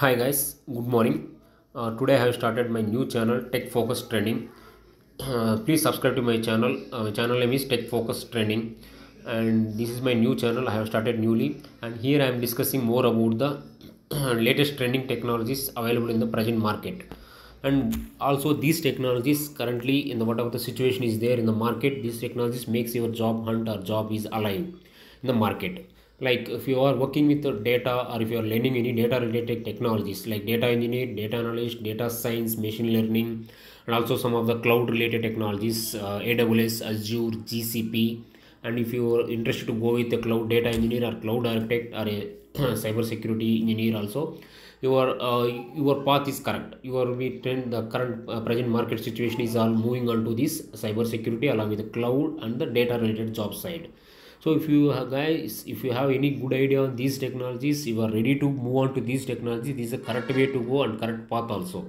Hi guys, good morning. Uh, today I have started my new channel Tech Focus Trending Uh, please subscribe to my channel. Uh, my channel name is Tech Focus Trending and this is my new channel I have started newly. And here I am discussing more about the latest trending technologies available in the present market. And also these technologies currently in the whatever the situation is there in the market, these technologies makes your job hunt or job is alive in the market like if you are working with data or if you are learning any data related technologies like data engineer data analyst data science machine learning and also some of the cloud related technologies uh, aws azure gcp and if you are interested to go with the cloud data engineer or cloud architect or a cyber security engineer also your uh, your path is correct. You are with the current uh, present market situation is all moving on to this cyber security along with the cloud and the data related job side so if you guys if you have any good idea on these technologies you are ready to move on to these technologies this is a correct way to go and correct path also.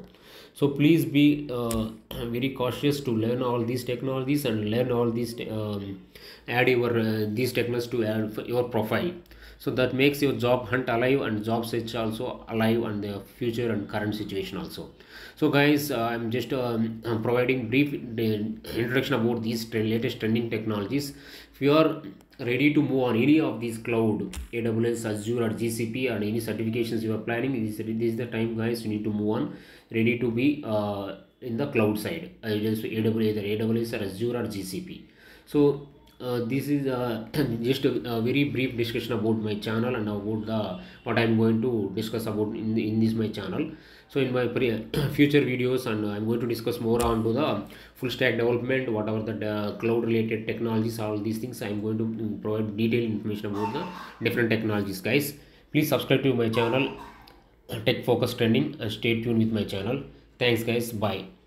So please be uh, very cautious to learn all these technologies and learn all these um, add your uh, these technologies to add your profile. So that makes your job hunt alive and job search also alive and the future and current situation also. So guys uh, i'm just um, I'm providing brief introduction about these latest trending technologies. If you are ready to move on any of these cloud aws azure or gcp and any certifications you are planning this, this is the time guys you need to move on ready to be uh, in the cloud side just aws either aws or azure or gcp so uh, this is uh, just a, a, very brief discussion about my channel and about the what i'm going to discuss about in, in this my channel. So in my future videos and i'm going to discuss more on to the full stack development whatever the uh, cloud related technologies all these things. I'm going to mm, provide detailed information about the different technologies guys. Please subscribe to my channel. Tech focus trending. And stay tuned with my channel. Thanks guys. Bye